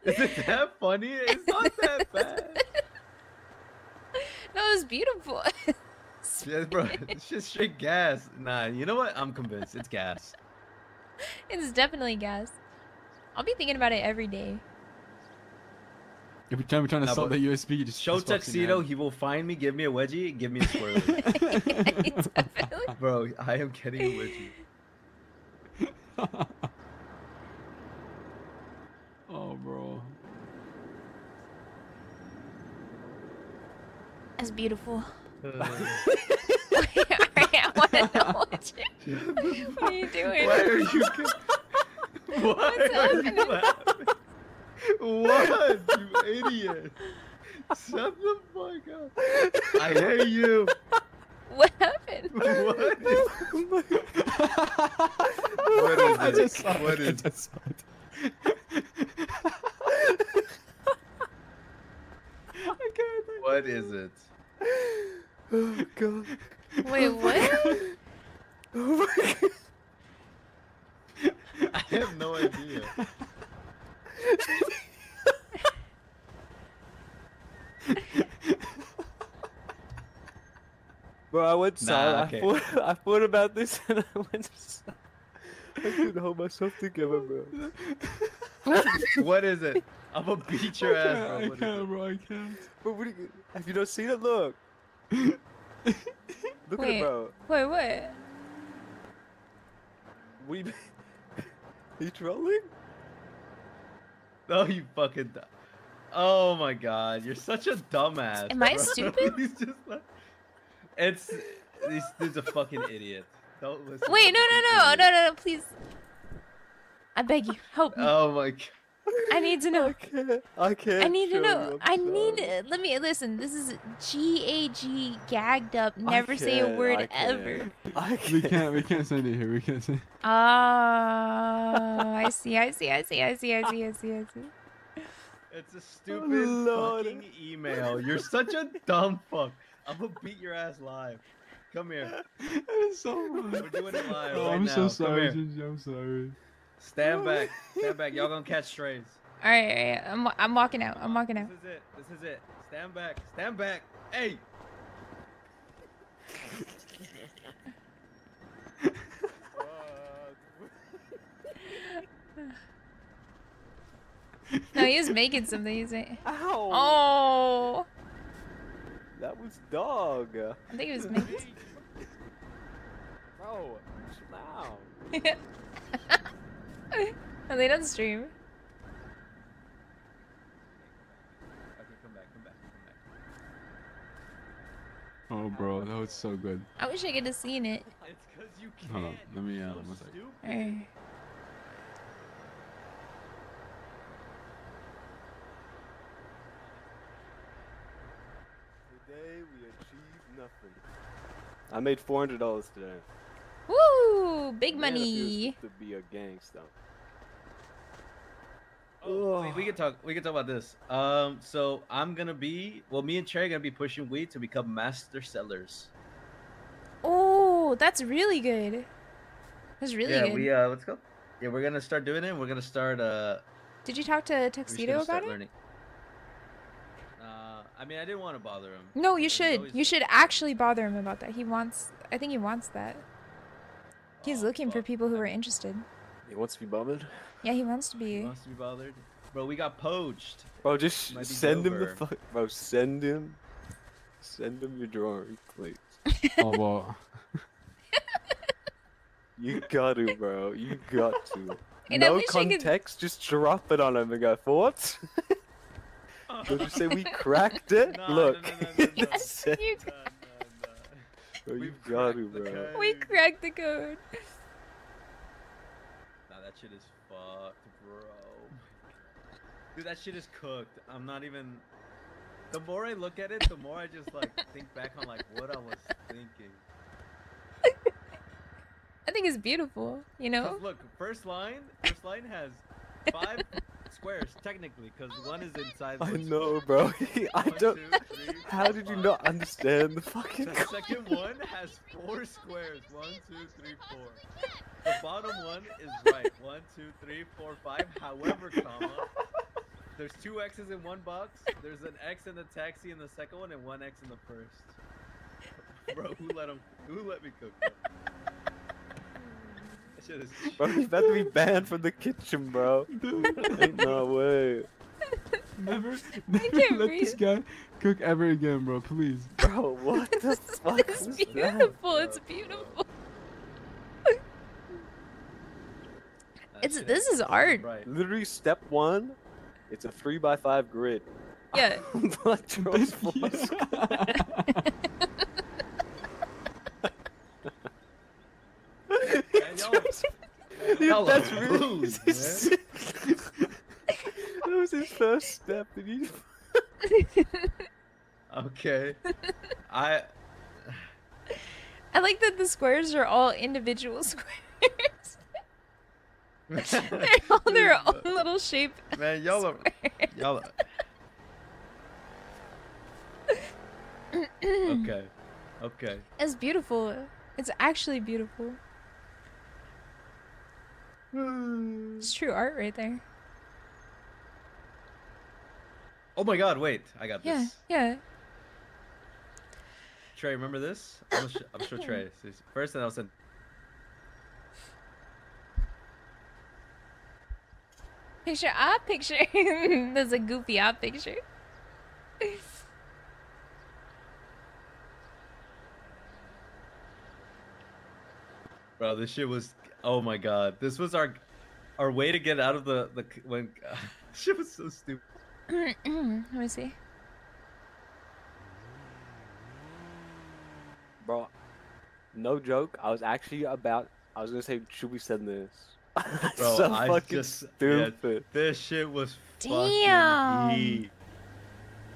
Is it that funny? It's not that bad. No, it was beautiful. Yeah, bro, it's just straight gas. Nah, you know what? I'm convinced. It's gas. it's definitely gas. I'll be thinking about it every day. Every time we're trying to Nah, solve but that USB, you just Show just tuxedo. He will find me, give me a wedgie, give me a swirly. definitely. bro, I am getting a wedgie. That's beautiful. Uh, Alright, I want to know what, you, what are you doing. Why are you? Why What's are you happening? laughing? What, you idiot? Shut the fuck up! I hate you. What happened? What? I What is just it? saw What it, I is? just saw it. I can't. What is it? Oh god. Wait, what? Oh my god. I have no idea. Bro, I went Nah, silent. okay. I thought I thought about this and I went silent. I couldn't hold myself together, bro. What is it? I'm gonna beat your I ass, can't, bro. I can't, bro. I can't. But what do you, have you not seen it? Look. Look at Wait. it, bro. Wait, what? We. Are you trolling? No, you fucking. du- Oh my god, you're such a dumbass. Am I bro. stupid? He's just like. It's. This dude's a fucking idiot. Don't listen. Wait, no, no, no, no, no, no, please. I beg you, help me. Oh my god. I need to know. I can't. I can't. I need to know. I need. Let me listen. This is G A G gagged up. Never say a word I can't. ever. I We can't. can't. We can't send it here. We can't send. Ah, I see. I see. I see. I see. I see. I see. I see. It's a stupid Lord. fucking email. You're such a dumb fuck. I'm gonna beat your ass live. Come here. That is so funny. We're doing it live Oh, right I'm now. so sorry, I'm sorry. Stand back. Stand back. Y'all gonna catch strays. All right, all right. I'm. I'm walking out. I'm walking out. This is it. This is it. Stand back. Stand back. Hey. No, he was making something. He's like, eh? Ow! oh, That was dog. I think he was making. Bro, chill out. Are they don't stream? Okay, come back. Come back. Come back. Oh, bro, that was so good. I wish I could have seen it. It's because you can't. Hold on, let me, uh, You're one sec. stupid. Alright. Today we achieved nothing. I made four hundred dollars today. Woo! Big Man, it feels money. To be a gangster. Oh, wait, we can talk. We can talk about this. Um, so I'm gonna be. Well, me and Trey are gonna be pushing weed to become master sellers. Oh, that's really good. That's really yeah, good. we uh, let's go. Yeah, we're gonna start doing it. We're gonna start. Uh, Did you talk to we're just Tuxedo gonna about start it? learning. Uh, I mean, I didn't want to bother him. No, you should. You should actually bother him about that. He wants. I think he wants that. He's looking for people who are interested. He wants to be bothered. Yeah, he wants to He be. wants to be bothered. Bro, we got poached. Bro, just Might be send him the fuck. Bro, send him. Send him your drawing, please. Oh, well. You got to, bro. You got to. And no wish I could- context, just drop it on him and go, thoughts? Don't you say we cracked it? No, no, Look. no, no, no, no. Send- You- No, no, bro, you We've got to, cracked the bro. code. We cracked the code. Nah, that shit is fucked, bro. Dude, that shit is cooked. I'm not even. The more I look at it, the more I just like think back on like what I was thinking. I think it's beautiful. You know. look, first line, first line has five squares technically, because oh, one is inside. I know, bro. I don't. two, How four, did you not understand the fucking The second one has four squares. One, two, three, four. The bottom one is right. One, two, three, four, five. However, comma. there's two X's in one box. There's an X in the taxi in the second one, and one X in the first. Bro, who let him? Who let me cook? Bro? That shit is. Bro, he's about to be banned from the kitchen, bro. Ain't no way. Never, can't never let this guy cook ever again, bro. Please. Bro, what the fuck It's was that? beautiful. It's beautiful. It's- shit this is art. Right. Literally, step one, it's a three by five grid. Yeah. Blood Trolls Force. Man, y'all- Dude, Y'all that's are really rude, that was his first step. And he... Okay. I. I like that the squares are all individual squares. They're all their own little shape. Man, y'all are. Y'all. Are... okay. Okay. It's beautiful. It's actually beautiful. Hmm. It's true art right there. Oh my God! Wait, I got Yeah, this. yeah. Trey, remember this? I'm gonna sh- I'm sure Trey. So First, and I'll send. Picture op picture. There's a goofy op picture. Bro, this shit was. Oh my God! This was our, our way to get out of the the c- when. shit was so stupid. Let me see. Bro, no joke. I was actually about. I was gonna say, should we send this? Bro, so I fucking just- yeah. This shit was. Damn. Fucking heat.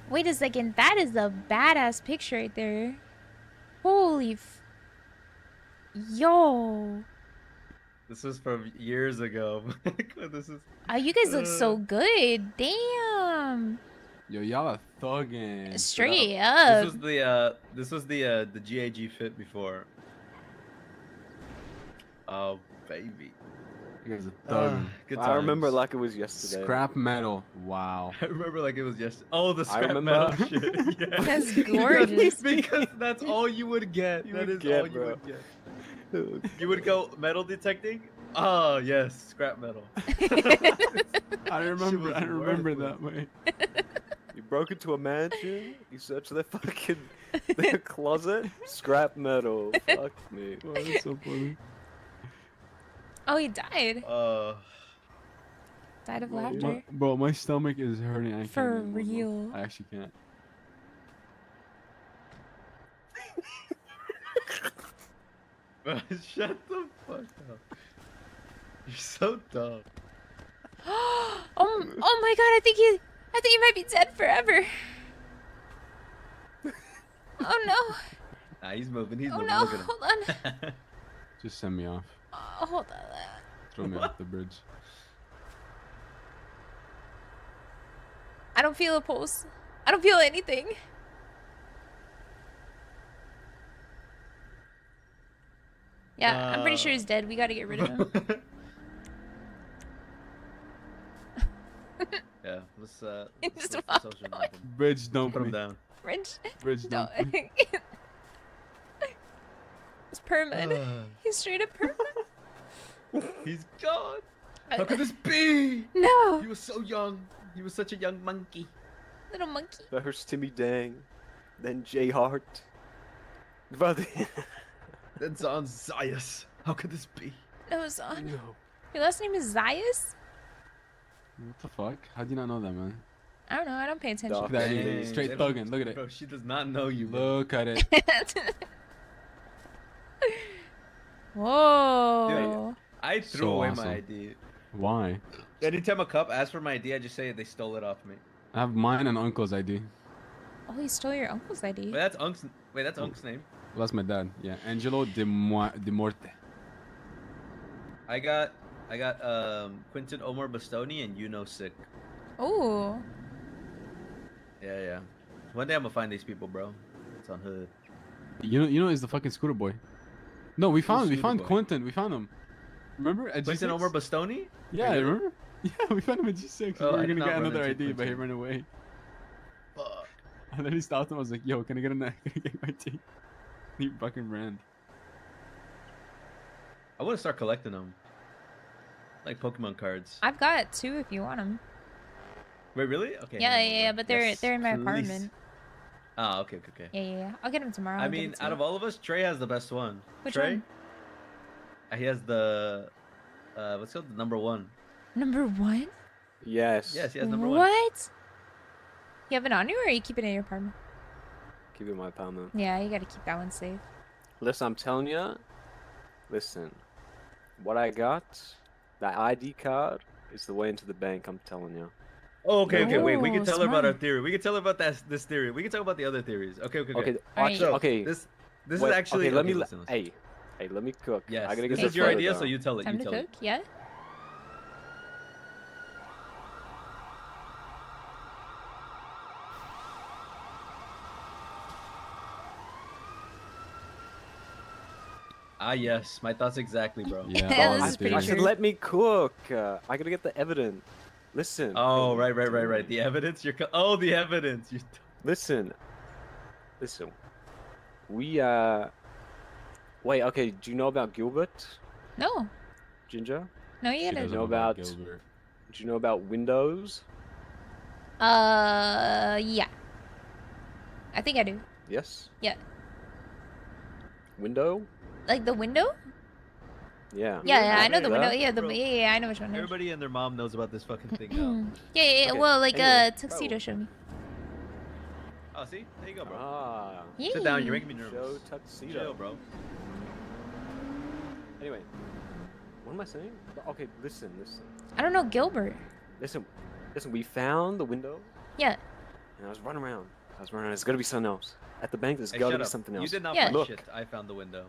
Wait a second. That is a badass picture right there. Holy f. Yo. This was from years ago. this is. Oh, you guys look so Uh. good. Damn. Yo, y'all are thugging. Straight This up. was the uh, this was the uh, the GAG fit before. Oh baby. You guys are thugging. good I remember like it was yesterday. Scrap metal. Wow. I remember like it was just oh the scrap metal shit. Yeah. That's gorgeous. because that's all you would get. You That would is get, all you bro. would get. You would go metal detecting. Oh yes, scrap metal. I remember. was I remember that way. You broke into a mansion. You searched their fucking their closet. Scrap metal. Fuck me. Oh, that's so funny. oh, he died. Uh, Died of Well, laughter. My, bro, my stomach is hurting. I can't For real. I actually can't. shut the fuck up. You're so dumb. oh, oh my god! I think he, I think he might be dead forever. Oh no! Nah, he's moving. He's Oh moving. no! Look at him. Hold on. Just send me off. Oh, hold on. Throw me off the bridge. I don't feel a pulse. I don't feel anything. Yeah, I'm pretty sure Uh. he's dead. We gotta get rid of him. yeah, let's uh. Just let's look walk for social away. Bridge, don't Put him down. Bridge. Bridge, No. don't me. it's permanent. He's straight up permanent. He's gone. How could this be? No, He was so young. He was such a young monkey. little monkey. First Timmy Dang, then J Hart. Brother. Then Zon Zayas. How could this be? No, Zon. no. Your last name is Zayas? What the fuck? How do you not know that, man? I don't know. I don't pay attention. Look at that. Dang. idiot. Straight They- thugging. Look at it. Bro, she does not know you, bro. Look at it. Whoa. I threw So away awesome. my ID. Why? Anytime a cup asks for my ID, I just say they stole it off me. I have mine and uncle's ID. Oh, he stole your uncle's ID. Wait, that's Unc's. Wait, that's Unc's name. Well, that's my dad. Yeah, Angelo de, Mo- de Morte. I got, I got um Quentin Omar Bastoni and you know sick. Oh. Yeah, yeah. One day I'm gonna find these people, bro. It's on hood. You know, you know, is the fucking scooter boy. No, we found, we found boy? Quentin. We found him. Remember? At Quentin G6? Omar Bastoni? Yeah, Really? remember? Yeah, we found him at G6. Oh, we were did gonna get another into ID, but he ran away. Fuck. And then he stopped him. I was like, "Yo, can I get an can I get my ID?" He fucking ran. I want to start collecting them. Like Pokemon cards. I've got two if you want them. Wait, really? Okay. Yeah, hang yeah, yeah, but they're Yes, they're in my please. apartment. Ah, okay, okay, okay. Yeah, yeah, yeah. I'll get them tomorrow. I I'll mean, it out of all of us, Trey has the best one. Which Trey? one? Uh, He has the, uh, what's called the number one. number one. Yes. Yes, he has number one. what? You have it on you, or are you keep it in your apartment? Keep it in my apartment. Yeah, you gotta keep that one safe. Listen, I'm telling you. Listen, what I got, that ID card, is the way into the bank. I'm telling you. Oh, okay, okay, wait. We Oh, can tell her about our theory. We can tell her about that this theory. We can talk about the other theories. Okay, okay, okay. Okay. Alright. actually- So, okay. This, this wait, is actually. Okay, let okay, me. listen, listen. Hey, hey, let me cook. Yes, I gotta get this is your idea, down. so you tell it. Time You to tell cook. it. Yeah. Ah, yes. My thoughts exactly, bro. Yeah, This oh, is I pretty I dude. said, let me cook. Uh, I gotta get the evidence. Listen. Oh, right, right, right, right. The evidence. You're. Co- oh, the evidence. You. Listen. Listen. We uh. Wait. Okay. Do you know about Gilbert? No, Ginger? no, you She gotta. doesn't know about- Gilbert. Do you know about Windows? Uh, yeah. I think I do. Yes. Yeah. Window? Like the window? Yeah. Yeah, yeah, I know the window. Yeah, the bro. yeah, yeah, I know which one. it is. Everybody and their mom knows about this fucking thing now. yeah, yeah, yeah. Okay, Well, like anyway, uh, tuxedo bro. showed me. Oh, see, there you go, bro. Ah. Yeah. Sit down. You're making me nervous. Show nervous. tuxedo. Chill, bro. Anyway. What am I saying? Okay, listen, listen. I don't know Gilbert. Listen. Listen, we found the window Yeah. and I was running around. I was running around. There's gotta be something else. At the bank, there's Hey, gotta be up. something else. You did not Yeah. find Look. shit. I found the window.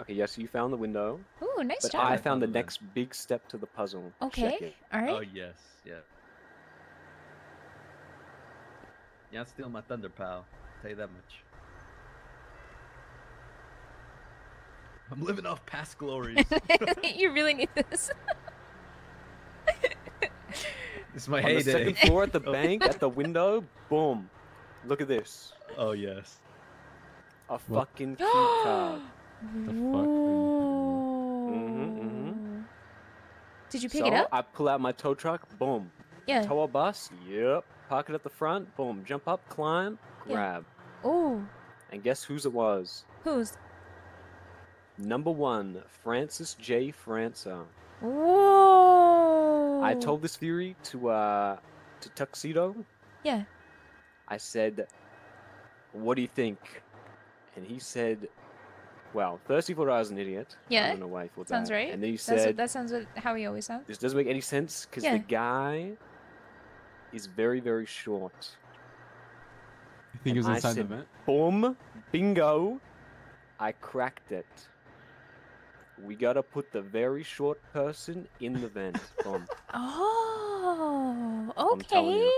Okay, yes, you found the window. Ooh, nice But job. I I found found the the next big step to the puzzle. Okay. All right. Oh yes, yeah. You're not stealing my thunder, pal. I'll tell you that much. I'm living off past glories. you really need this. this is my On the second floor at the Oh. bank, at the window, boom. Look at this. Oh yes. A What? fucking key card. The fuck? mhm. Did you pick so it up? I pull out my tow truck, boom. Yeah. Tow a bus, yep. Park it at the front, boom. Jump up, climb, Yeah. grab. Oh, And guess whose it was? who's? Number one, Francis J. Franca. Whoa. I told this theory to uh to Tuxedo. Yeah. I said, "What do you think?" And he said, "Well, first he thought I was an idiot. I Yeah. don't know why he thought Sounds that. right. And then he That's said, that sounds what, how he always sounds. "This doesn't make any sense because Yeah. the guy is very, very short." You think he was And I inside the said- vent? Boom, bingo! I cracked it. We gotta put the very short person in the vent. Boom. Oh, okay.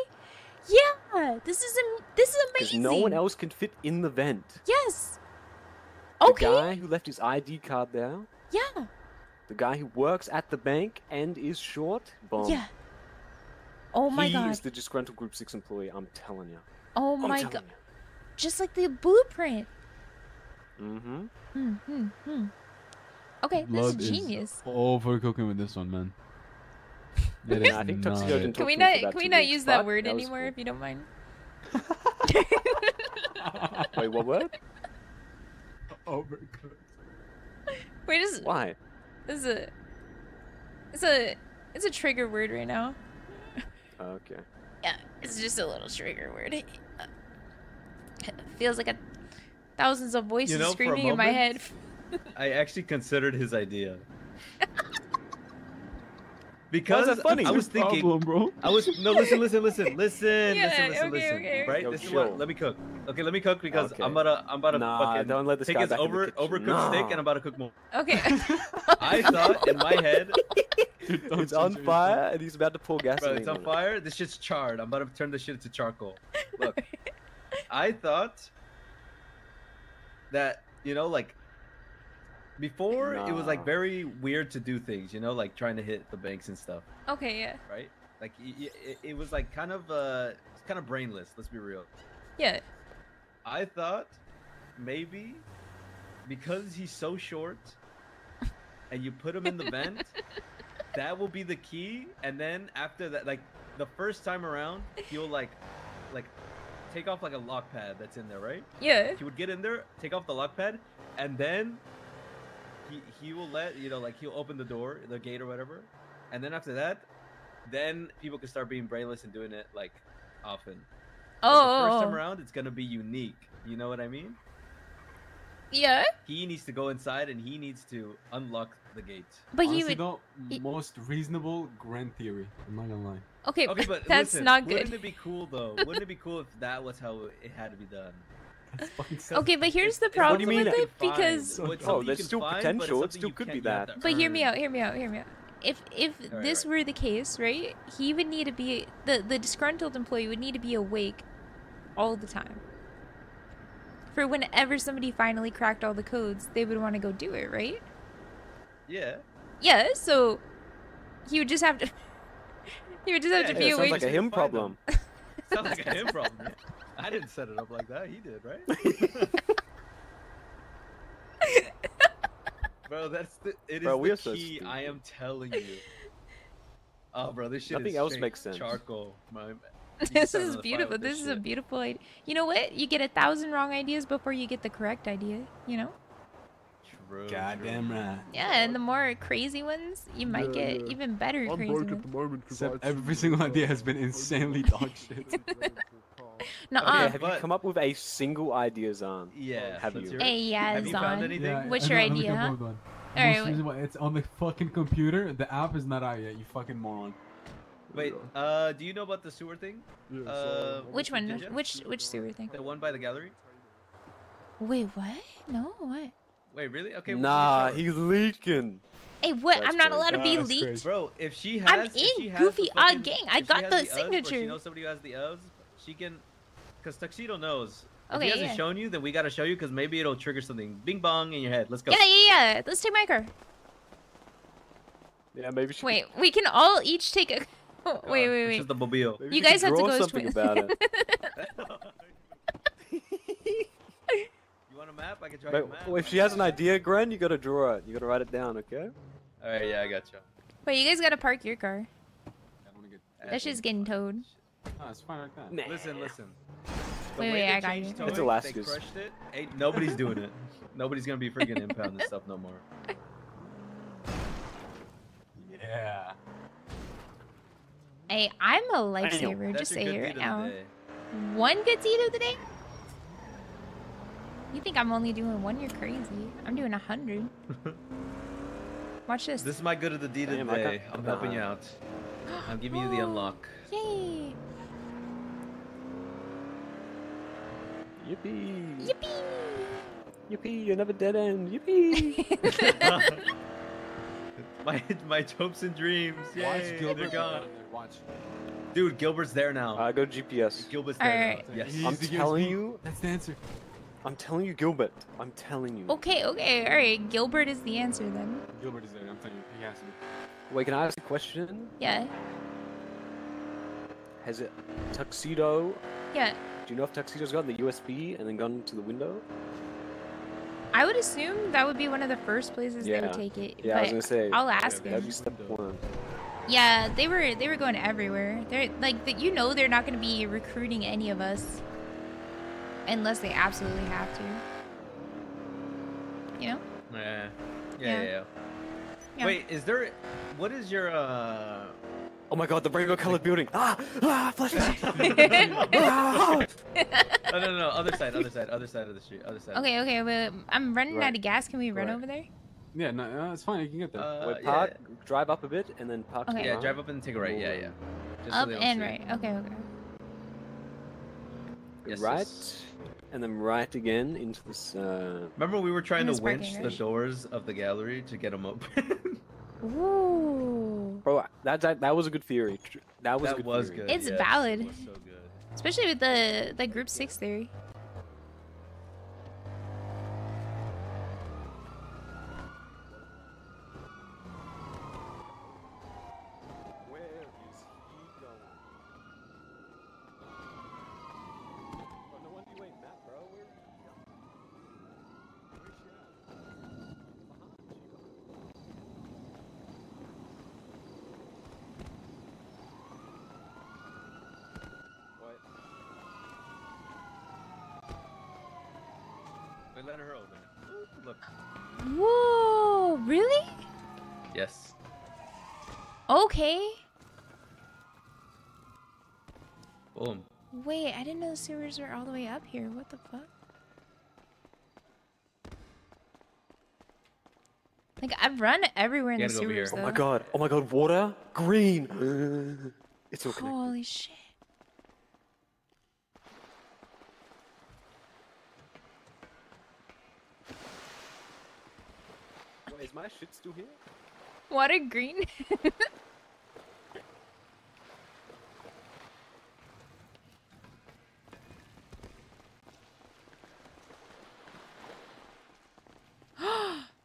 Yeah, this is am- this is Because amazing. no one else can fit in the vent. Yes. The guy who left his ID card there, Yeah. the guy who works at the bank and is short, boom. Yeah. Oh my he god. He is the disgruntled Group 6 employee, I'm telling you. Oh I'm my telling god. Just like the blueprint. you. Mm-hmm. Hmm. Okay, Blood this is is genius. overcooking with this one, man. Yeah, I think not Tuxedo it. didn't Can we not can we not weeks, use that word that anymore cool. if you don't mind? Wait, what word? Overcooked. We're just Why? this is a it's a it's a trigger word right now. Oh, okay. Yeah, it's just a little trigger word. Feels like a thousands of voices know, for a screaming in my head. I actually considered his idea. Because that funny? I was thinking, Problem, bro. I was no listen, listen, listen, listen, Yeah, listen, listen, okay, listen. okay. Right? Yo, this is what. Let me cook. Okay, let me cook because Okay. I'm about to, I'm about to Nah, fucking don't let this take guy his back over kitchen. overcooked steak, and I'm about to cook more. Okay. I thought in my head, Dude, It's on censor fire and he's about to pour bro, gasoline it's on fire. This shit's charred. I'm about to turn this shit into charcoal. Look, I thought that you know, like Before it was like very weird to do things, you know, like trying to hit the banks and stuff, Okay, yeah. right? Like y- y- it, it was like kind of uh, it's kind of brainless. Let's be real. Yeah. I thought maybe because he's so short and you put him in the vent, that will be the key. And then after that, like the first time around, he'll like, like, take off like a lock pad that's in there, right? Yeah. He would get in there, take off the lock pad, and then he he will let you know, like he'll open the door, the gate or whatever, and then after that, then people can start being brainless and doing it like often. Oh. the first oh. time around, it's gonna be unique. You know what I mean? Yeah. He needs to go inside and he needs to unlock the gate. But he Honestly, would. though, he- most reasonable grand theory. I'm not gonna lie. Okay, Okay, but that's listen, not good. Wouldn't it be cool though? Wouldn't it be cool if that was how it had to be done? That's fucking. Okay, but here's the it's problem do you mean with it you can find. because. So Oh, something there's can still find, potential, it still could be you that. But hear me out. Hear me out. Hear me out. If if Alright, this alright. were the case, right, he would need to be the the disgruntled employee would need to be awake all the time. For whenever somebody finally cracked all the codes, they would want to go do it, right? Yeah. Yeah. So he would just have to. he would just have Yeah, to be Yeah, it sounds like a to him find problem. Sounds like a him problem. Yeah. I didn't set it up like that. He did, right? bro, that's the it is Bro, we the are so key. I am telling you. Oh, bro, this shit Nothing is else makes sense. Charcoal. My, this is on the fire beautiful. with This is a beautiful idea. You know what? You get a thousand wrong ideas before you get the correct idea. You know? True, Goddamn right. Yeah, and the more crazy ones, you might Yeah, get yeah. even better I'm crazy broke ones. at the moment. 'cause Except every single idea has been insanely really dog shit. into a car. Nuh-uh. Okay, Okay, have but- you come up with a single idea, Zan? Yeah. Have you? hear it. Hey, yeah, Have you found anything? Yeah, What's I your know, let me idea, come huh? up with one. Alright, wait. reason it's on the fucking computer. The app is not out yet. You fucking moron. Wait, uh, do you know about the sewer thing? Yeah, Uh, Which one? Did? Which which sewer thing? The one by the gallery? Wait, what? No, what? Wait, really? Okay. Nah, he's leaking. Hey, what? That's I'm not crazy. allowed to be That's leaked. crazy. Bro, if she has, I'm if in she has Goofy the Odd fucking- Gang. I got has the UVs, or She knows somebody who has the UVs. She can, because Tuxedo knows. If Okay, he hasn't yeah. shown you, then we gotta show you, because maybe it'll trigger something. Bing bong in your head. Let's go. Yeah, yeah, yeah. Let's take my car. Yeah, maybe she. Wait, we can all each take a. Oh, Car, wait, wait, Which wait. is the mobile. maybe You guys have to go something about it. you want a map? I can draw you Wait, a map. well, if she has an idea, Gren, you gotta draw it. You gotta write it down, okay? All right, yeah, I got you. Wait, you guys gotta park your car. I don't wanna get- That shit's getting towed. No, it's fine like that. Nah. Listen, listen. The Wait, way wait, they I got changed you. towing, It's they crushed it. Ain't nobody's doing it. Nobody's gonna be freaking impounding stuff no more. Yeah. Hey, I'm a lifesaver. Just say good it right deed now. One good deed of the day? You think I'm only doing one? You're crazy. I'm doing a hundred. Watch this. This is my good of the deed of the day. I'm helping you out. I'm giving you the unlock. Yay! Yippee! Yippee! Yippee! Another dead end. Yippee! my my hopes and dreams. Watch Gilbert they're gone. Watch. Dude, Gilbert's there now. uh, go GPS. Gilbert's there Alright. now. Yes. He's I'm telling you. That's the answer. I'm telling you, Gilbert. I'm telling you. Okay, okay, alright. Gilbert is the answer then. Gilbert is there. I'm telling you. He has to be. Wait, can I ask a question? Yeah, Has it tuxedo? yeah. Do you know if tuxedo's gotten the USB and then gone to the window? I would assume that would be one of the first places they would take it. Yeah, I was gonna say. I'll ask Yeah, That'd him. be step one. Yeah, they were they were going everywhere. They're like that. You know, they're not going to be recruiting any of us unless they absolutely have to. You know? Yeah. Yeah, Yeah. yeah, yeah. Yeah. Wait, is there? What is your uh? Oh my god, the rainbow colored building! Ah! Ah! Flashlight! No, no, no, no. Other side, other side, other side of the street, other side. Okay, okay, but I'm running Right. out of gas. Can we run Right. over there? Yeah, no, no, it's fine. You can get there. Uh, Wait, yeah. park, drive up a bit, and then park Okay. Yeah, drive up and take a right. Yeah, yeah. Just Up they don't and see. right. Okay, okay. Yes, right, yes. and then right again into this. Uh... Remember we were trying In to this parking, winch the right? doors of the gallery to get them open. Ooh. Bro, that, that that was a good theory. That was a that good was theory. good. It's yes, valid. It was so good. Especially with the the group six theory. Wait, let her open it. Ooh, Look. Whoa, really? Yes. Okay. Boom. Wait, I didn't know the sewers are all the way up here. What the fuck? Like I've run everywhere in the Gotta go over sewers here. though. Oh my god. Oh my god. Water. Green. It's all connected. Holy shit. Wait, is my shit still here? Water green.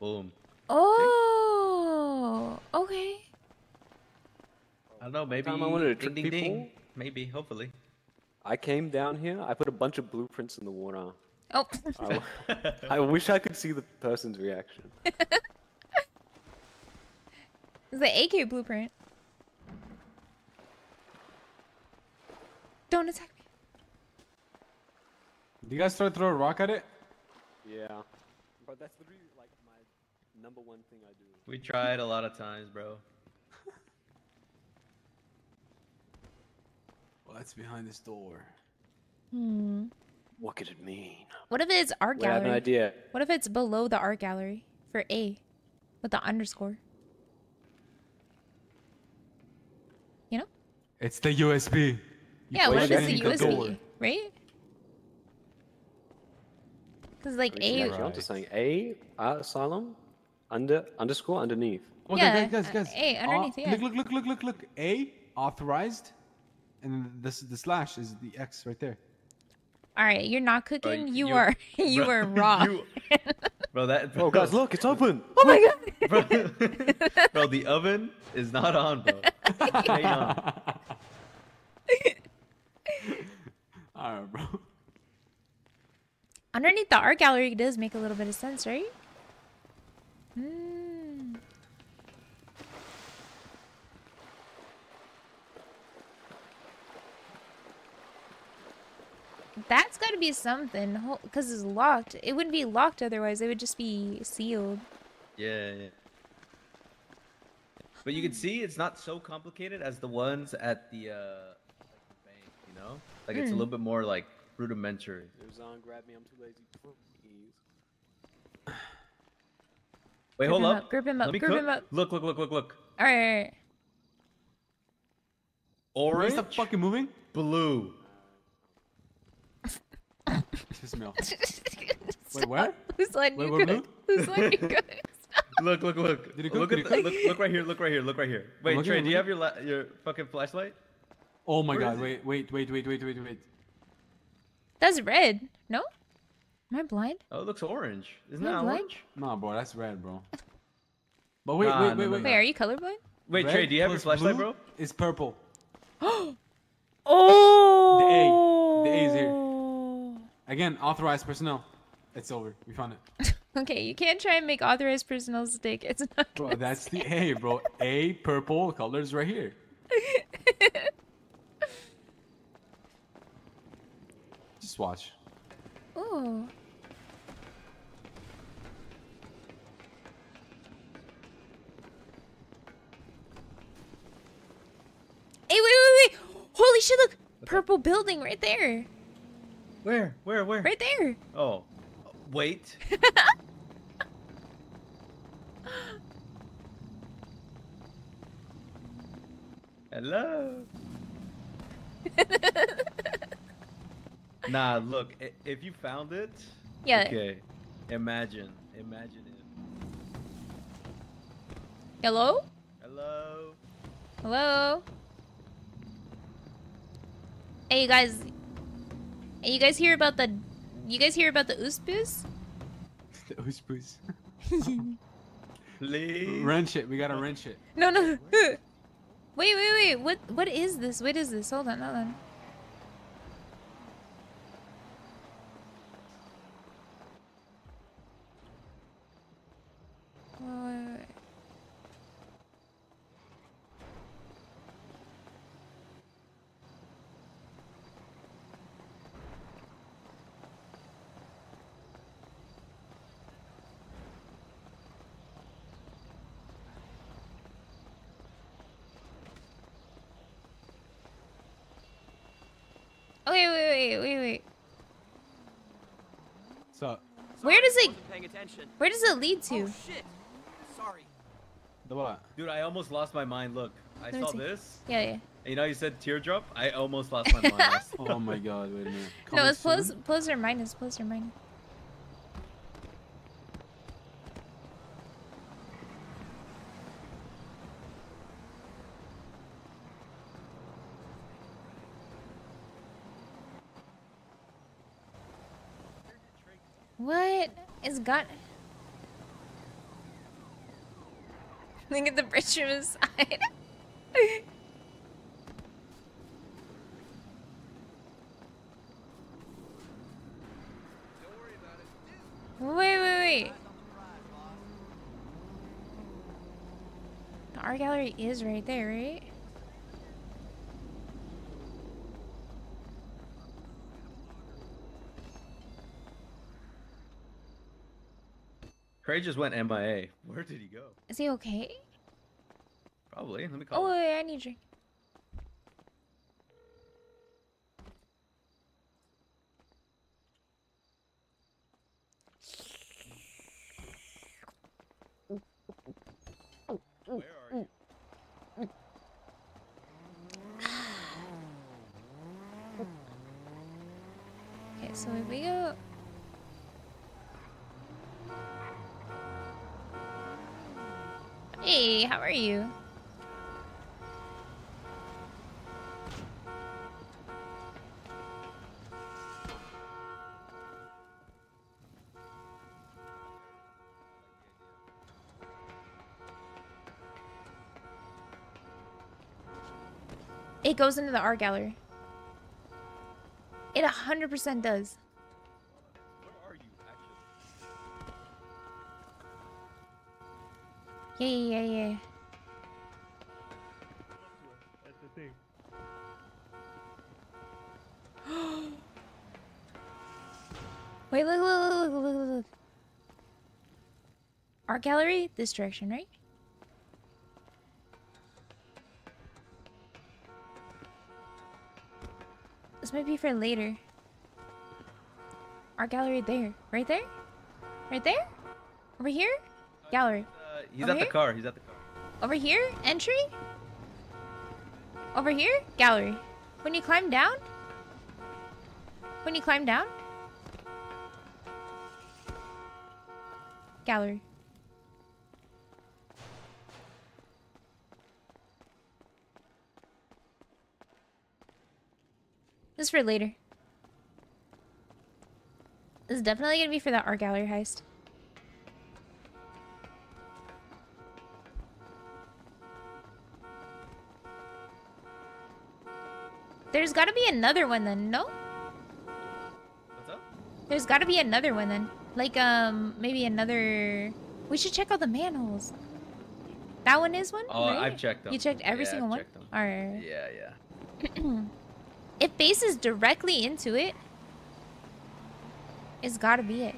Boom. oh, okay. I don't know. Maybe. Time I wanted to ding, trick ding, ding. people. Maybe. Hopefully. I came down here. I put a bunch of blueprints in the water. Oh, I, I wish I could see the person's reaction. it's the AK blueprint. Don't attack me. Do you guys try to throw a rock at it? Yeah. But that's literally like my number one thing I do. we tried a lot of times, bro. What's behind this door? Hmm. What could it mean? What if it's art Wait, I have an gallery? idea. What if it's below the art gallery for A with the underscore? You know? It's the USB. You yeah, what if it's the the door. USB, right? Because like Wait, A, you're actually onto Right. A uh, asylum under underscore underneath. Oh, Yeah, guys, guys, uh, guys. A, underneath, yeah. Look, look, look, look, look, look. A authorized, and then this the slash is the X right there. all right, you're not cooking. you, you- are you Bro, are raw. you- bro, that. Oh, guys, look, it's open. oh my god! bro, bro, the oven is not on, bro. Stay on. Alright, bro. Underneath the art gallery does make a little bit of sense, right? Hmm. That's got to be something, because it's locked. It wouldn't be locked otherwise. It would just be sealed. Yeah, yeah. But you can see it's not so complicated as the ones at the uh like the bank, you know? Like it's a Hmm. little bit more like rudimentary. Suzanne, grab me. I'm too lazy. Wait, hold up. up, grip him up, Let up, me grip cook. him up. Look, look, look, look, look. All right, all right. Orange, Stop fucking moving. blue. Just smell. Wait, where? Who's letting Wait, you what, cook? Who's letting you cook? Look, look, look. Did it cook? Look Did at it the, cook? look, look right here. Look right here. Look right here. Wait, Trey, I'm do you have your la- your fucking flashlight? Oh my Where god! Wait, wait, wait, wait, wait, wait, wait, wait. That's red. No? Am I blind? Oh, it looks orange. Isn't Am I that blind? orange? Nah, bro, that's red, bro. But wait, Nah, wait, wait, no, wait. Wait, are you colorblind? Wait, Red Trey, do you have your flashlight, blue bro? Is purple. Oh! The A. The A is here. Again, authorized personnel. It's over. We found it. Okay, you can't try and make authorized personnel stick. It's not. Bro, that's the A, bro. A purple colors right here. Just watch. Ooh. Hey, wait, wait, wait! Holy shit! Look, purple building right there, Where? Where? Where? right there. Oh, wait. Hello. nah, look. If you found it, Yeah. Okay. Imagine. Imagine it. Hello? Hello. Hello? Hey, you guys. Hey, you guys hear about the? You guys hear about the Uspus? The Uspus. Please. Wrench it. We gotta wrench it. No, no. wait, wait, wait. What? What is this? What is this? Hold on, hold on. Wait, wait, wait. wait, wait, wait. So Where does it Wasn't paying attention. where does it lead to? Oh shit! Sorry. the what? Dude, I almost lost my mind. Look, I Let saw see. this. Yeah, yeah. And you know, you said teardrop. I almost lost my mind. Oh my god, wait a minute. no, Coming it's plus soon? plus or minus, plus or minus. What is got? Look at the bridge from the side. wait, wait, wait. The art gallery is right there, right? Craig just went MIA. Where did he go? Is he okay? Probably. Let me call. Oh, him. wait, wait, I need a drink. It goes into the art gallery. It 100% does. Where are you actually? Yeah, yeah, yeah, yeah. Wait, look, look, look, look, look, look. Art gallery, this direction, right? This might be for later. Art gallery there. Right there? Right there? Over here? Gallery. Uh, he's Over at the car. He's at the car. Over here? Entry? Over here? Gallery. When you climb down? When you climb down? Gallery. This is for later. This is definitely gonna be for that art gallery heist. There's gotta be another one then, no? What's up? There's gotta be another one then. Like, um, maybe another... We should check out the manholes. That one is one, Oh, right? I've checked them. You checked every Yeah, single I've one? Alright. Yeah, yeah. It faces directly into it. It's gotta be it.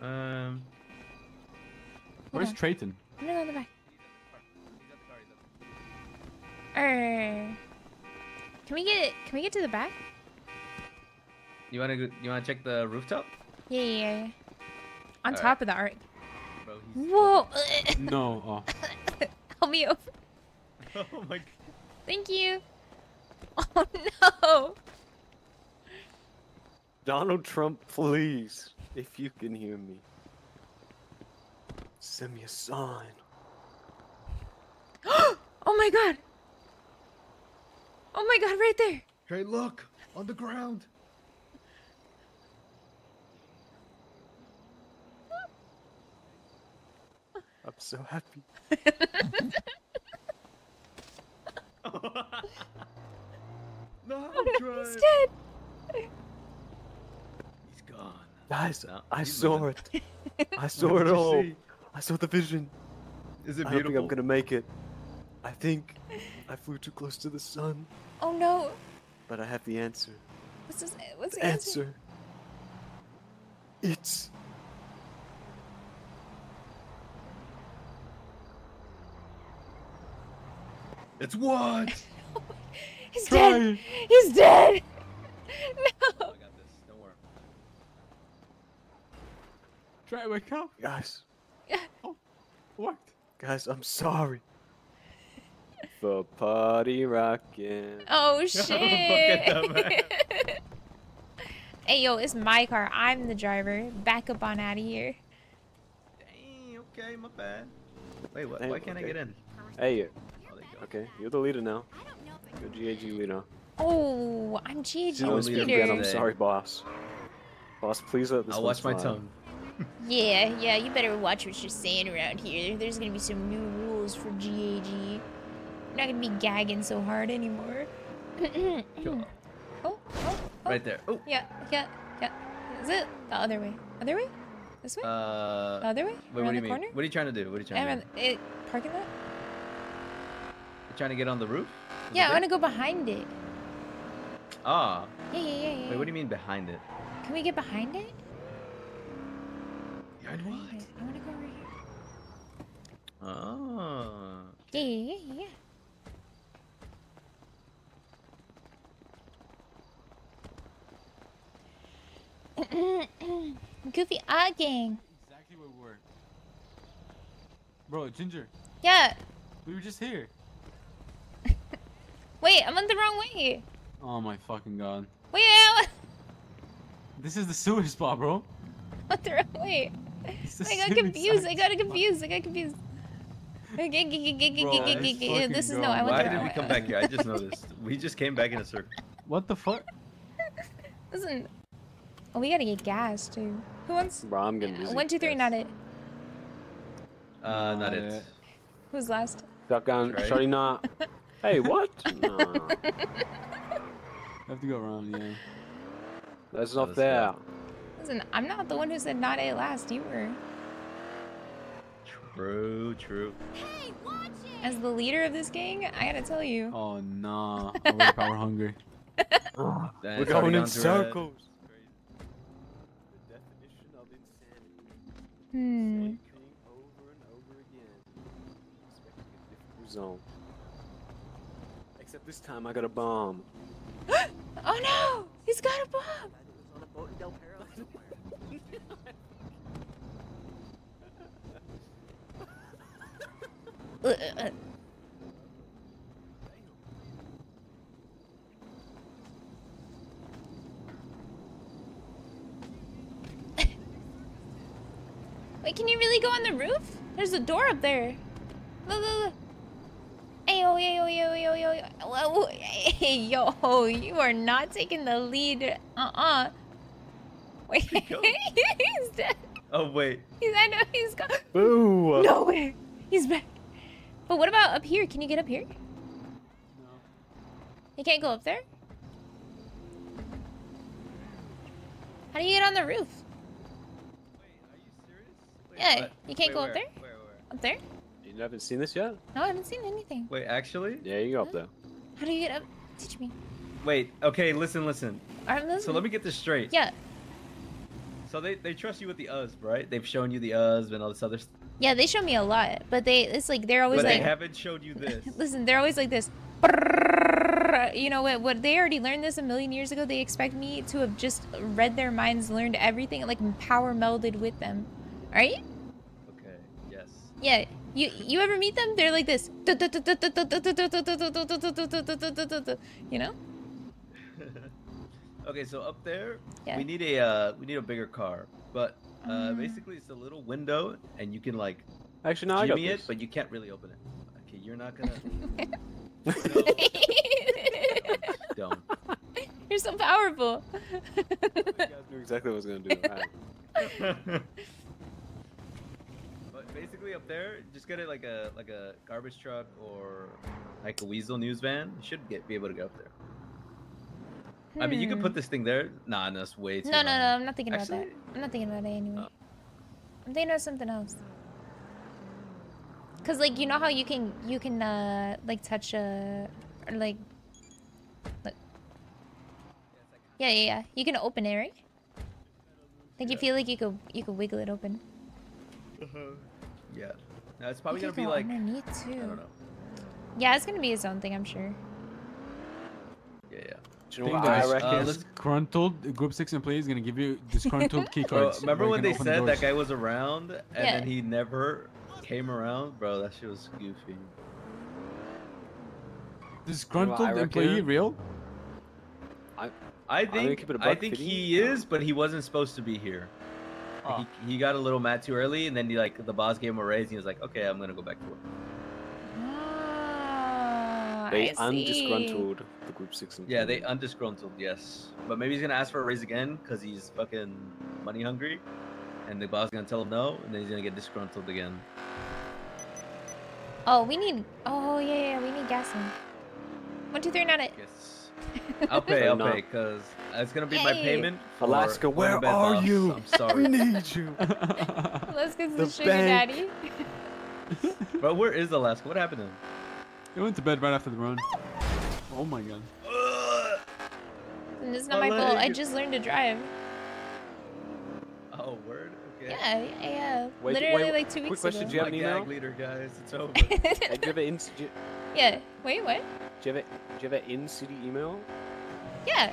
Um. Where's on. Trayton? I'm gonna go in the back. He's at the car. He's at the car. Alright. Can we get it? can we get to the back? You wanna go, you wanna check the rooftop? Yeah, yeah, yeah. yeah. On Alright. top of the art. Bro, Whoa! No. Oh. Help me over. oh my. g- Thank you. Oh no! Donald Trump, please, if you can hear me, send me a sign. Oh my god! Oh my god, right there! Hey, look on the ground. I'm so happy. no, He's dead! He's gone. Guys, No, I saw living. it. I saw What it all. see? I saw the vision. Is it beautiful? I don't think I'm gonna make it. I think I flew too close to the sun, Oh no! but I have the answer. What's this? What's The the answer? answer. It's It's what? He's Try. dead. He's dead. no. Oh, Try to wake up. Guys. oh, what? Guys, I'm sorry. For party rocking. Oh shit. hey yo, it's my car. I'm the driver. Back up on out of here. Dang, okay, my bad. Wait, what? Why can't okay. I get in? Hey, you. Oh, okay, you're the leader now. You're GAG leader. Oh, I'm GG I Don't was lead 'em leader. again. I'm sorry, boss. Boss, please let this I'll one watch my slide. tongue. Yeah, yeah, you better watch what you're saying around here. There's gonna be some new rules for GAG. You're not gonna be gagging so hard anymore. oh, oh, oh. Right there. Oh, Yeah, yeah, yeah. Is it the other way? Other way? This way? uh, the other way? wait, what do you the mean? corner? What are you trying to do? What are you trying to Around do? it, parking lot? You trying to get on the roof? Is Yeah, I wanna go behind it. Ah, Yeah, yeah, yeah, yeah. wait, what do you mean behind it? Can we get behind it? Behind Behind it. I wanna go over here. Ah. Yeah, yeah, yeah, yeah. Goofy ah gang. Exactly where we were. Bro, Ginger, Yeah. we were just here. Wait, I'm on the wrong way. Oh my fucking god. Wait, I This is the sewer spot, bro. on the wrong way. The I got confused. I got confused. I got confused. Bro. This is no. I went Why the did we come back here? I just noticed. We just came back in a circle. What the fuck? Listen. Oh, we gotta get gas too. Who wants? Bro, I'm getting dizzy. One, two, three. Not it. Uh, not Not it. it. Who's last? Shotgun, Right. shorty not. Hey, what? No, We have to go around, yeah. that's not that's fair. Listen, I'm not the one who said not it last. You were. True, true. Hey, watch it! As the leader of this gang, I gotta tell you. Oh nah. I'm power hungry. Then We're it's already going in gone to red. circles. The definition of insanity. Hmm. Same thing over and over again. Expecting a different result. Except this time I got a bomb. Oh no! He's got a bomb! Wait, can you really go on the roof? There's a door up there. Look, look, look. Hey, yo, yo, yo, yo, yo, yo. Hey, yo, you are not taking the lead. Uh-uh. Wait, Where'd he go? he's dead. Oh wait. He's, I know he's gone. Boo! No way. He's back. But what about up here? Can you get up here? No. You can't go up there? How do you get on the roof? Are you serious? Wait, Yeah, what? you can't Wait, go up there? Where, where? Up there? You haven't seen this yet? No, I haven't seen anything. Wait, actually? Yeah, you go up there. How do you get up? Teach me. Wait, okay, listen, listen. Alright, So let me get this straight. Yeah, So they, they trust you with the US, right? They've shown you the US and all this other stuff. yeah. They show me a lot, but they it's like they're always But like, they haven't showed you this. listen, they're always like this. You know what? What they already learned this a million years ago. They expect me to have just read their minds, learned everything, like power melded with them. All right? Okay, yes. Yeah. You you ever meet them? They're like this. You know? okay, so up there, Yeah. we need a uh, we need a bigger car. But uh, Mm. basically, it's a little window, and you can like Actually, no, I got jimmy it, but you can't really open it. Okay, you're not gonna. don't. You're so powerful. You guys knew exactly what I was gonna do. Alright. but basically, up there, just get it like a like a garbage truck or like a Weazel News van. You should get be able to go up there. I mean, you can Hmm. put this thing there. Nah, no, that's way too. No, no, high. no. I'm not thinking about that. I'm not thinking about it anyway. Oh. I'm thinking about something else. Cause like you know how you can you can uh like touch a or like like yeah yeah yeah you can open it right like you feel like you could you could wiggle it open Yeah, no, it's probably gonna could be go like underneath I don't know. yeah it's gonna be his own thing I'm sure Yeah, yeah. Do you know Thing what I that is, reckon? uh, disgruntled group six employee is gonna give you disgruntled key Bro, remember where when they can open the said that guy was around and Yeah. then he never came around? Bro, that shit was goofy. disgruntled employee real? I gonna think keep it a I buck, think he is, but he wasn't supposed to be here. Like, He, he got a little mad too early, and then he like the boss gave him a raise, and he was like, "Okay, I'm gonna go back to work." Ah, They I see. undisgruntled the group six. Yeah, they undisgruntled, yes, but maybe he's gonna ask for a raise again because he's fucking money hungry, and the boss is gonna tell him no, and then he's gonna get disgruntled again. Oh, we need. Oh yeah, yeah, we need gasoline. One, two, three, not it. Yes, I'll pay, I'll pay, cause it's gonna be my payment. For Alaska, where are boss. you? I'm sorry, we need you. Let's get The some sugar bank. daddy. but where is Alaska? What happened to him? He went to bed right after the run. Oh my god. And it's not My my fault. I just learned to drive. Oh, word. Okay. Yeah, yeah, yeah. Wait, Literally wait, like two quick weeks question, ago. do you have an email? leader, guys. It's over. Hey, do you have an in, do you, yeah. Wait, what? do you have a, do you have an in-city email? Yeah.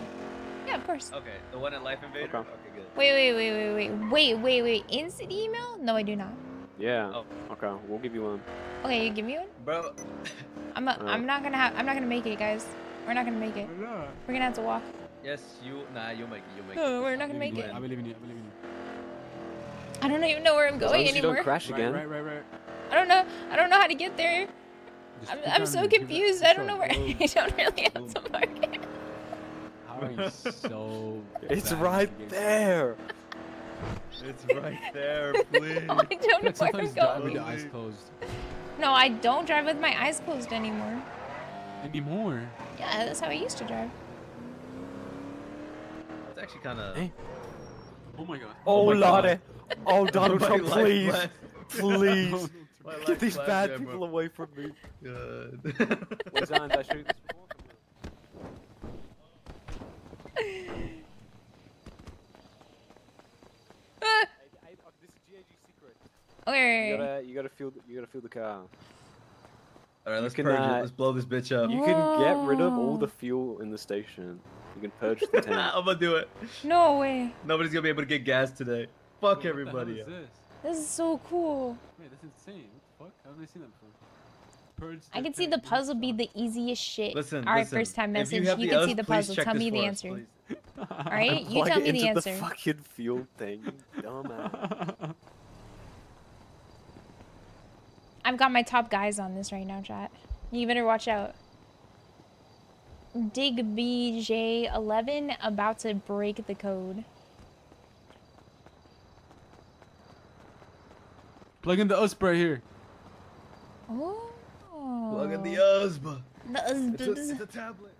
Yeah, of course. okay, the one at Life Invader. Okay. Okay, good. Wait, wait, wait, wait, wait, wait, wait, wait. Instant email? No, I do not. Yeah. Oh. Okay, we'll give you one. Okay, you give me one. Bro, I'm. A, Oh. I'm not gonna have. I'm not gonna make it, guys. We're not gonna make it. We're gonna have to walk. yes, you. Nah, you'll make it. You'll make No, it. we're not gonna make it. I believe in you. I believe in you. I don't even know where I'm As long going as you don't anymore. crash again. right, right, right. I don't know. I don't know how to get there. I'm, I'm so confused. I don't know where. I don't really have Boom. to park. How are you so It's right there. It's right there, please. I don't know Like, where I'm sometimes drive with going. the eyes closed. No, I don't drive with my eyes closed anymore. Anymore. Yeah, that's how I used to drive. It's actually kind of. Hey. Oh my god. Oh, oh my God. Oh, Donald Trump, please. Please. My Get these bad there, people away from me. Good. Wait, Zion, did I show you this before? Ah, Hey, hey, uh, this is GAG secret. You gotta, you gotta feel, the, you gotta feel the car. All right, let's can, purge uh, it. Let's blow this bitch up. You can get rid of all the fuel in the station. You can purge the tank. I'm gonna do it. No way. Nobody's gonna be able to get gas today. Fuck What the hell everybody. is this? This is so cool. Wait, that's insane. What the fuck? How have I seen that before? Purge I can see the puzzle be the easiest shit. Listen, All right, listen. first time if you message. You, can us, see the puzzle. Tell me the us, answer. please. All right, you Plug tell it me the into answer. the fucking fuel thing, dumbass. I've got my top guys on this right now, chat. You better watch out. Dig BJ11 about to break the code. Plug in the us right here. Oh. Plug in the USB. The It's a, us- it's a tablet.